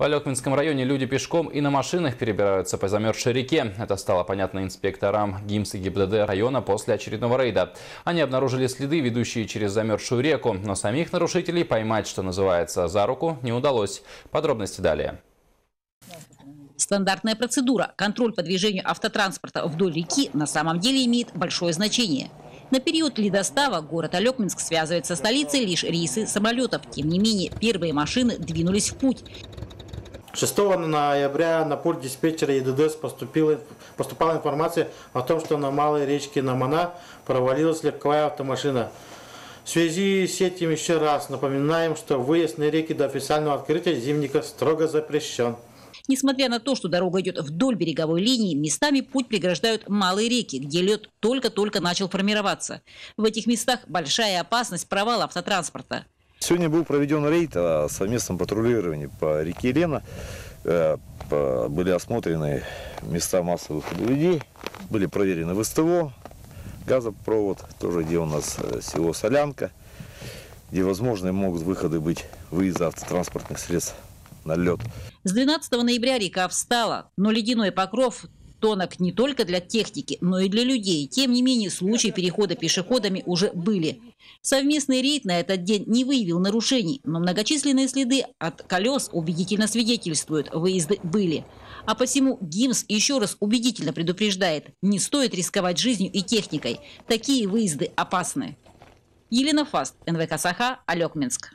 В Алекминском районе люди пешком и на машинах перебираются по замерзшей реке. Это стало понятно инспекторам ГИМС и ГИБДД района после очередного рейда. Они обнаружили следы, ведущие через замерзшую реку, но самих нарушителей поймать, что называется, за руку не удалось. Подробности далее. Стандартная процедура. Контроль по движению автотранспорта вдоль реки на самом деле имеет большое значение. На период ледостава город Алекминск связывает со столицей лишь рейсы самолетов. Тем не менее, первые машины двинулись в путь. 6 ноября на пульт диспетчера ЕДДС поступила, поступала информация о том, что на малой речке Намана провалилась легковая автомашина. В связи с этим еще раз напоминаем, что выезд на реки до официального открытия зимника строго запрещен. Несмотря на то, что дорога идет вдоль береговой линии, местами путь преграждают малые реки, где лед только-только начал формироваться. В этих местах большая опасность провала автотранспорта. Сегодня был проведен рейд о совместном патрулировании по реке Лена. Э, были осмотрены места массовых людей, были проверены ВСТО, газопровод, тоже где у нас э, село Солянка, где возможны могут выходы быть выезда автотранспортных средств на лед. С 12 ноября река встала, но ледяной покров тонок не только для техники, но и для людей. Тем не менее, случаи перехода пешеходами уже были. Совместный рейд на этот день не выявил нарушений, но многочисленные следы от колес убедительно свидетельствуют, выезды были. А посему ГИМС еще раз убедительно предупреждает, не стоит рисковать жизнью и техникой. Такие выезды опасны. Елена Фаст, НВК Саха, Алекминск.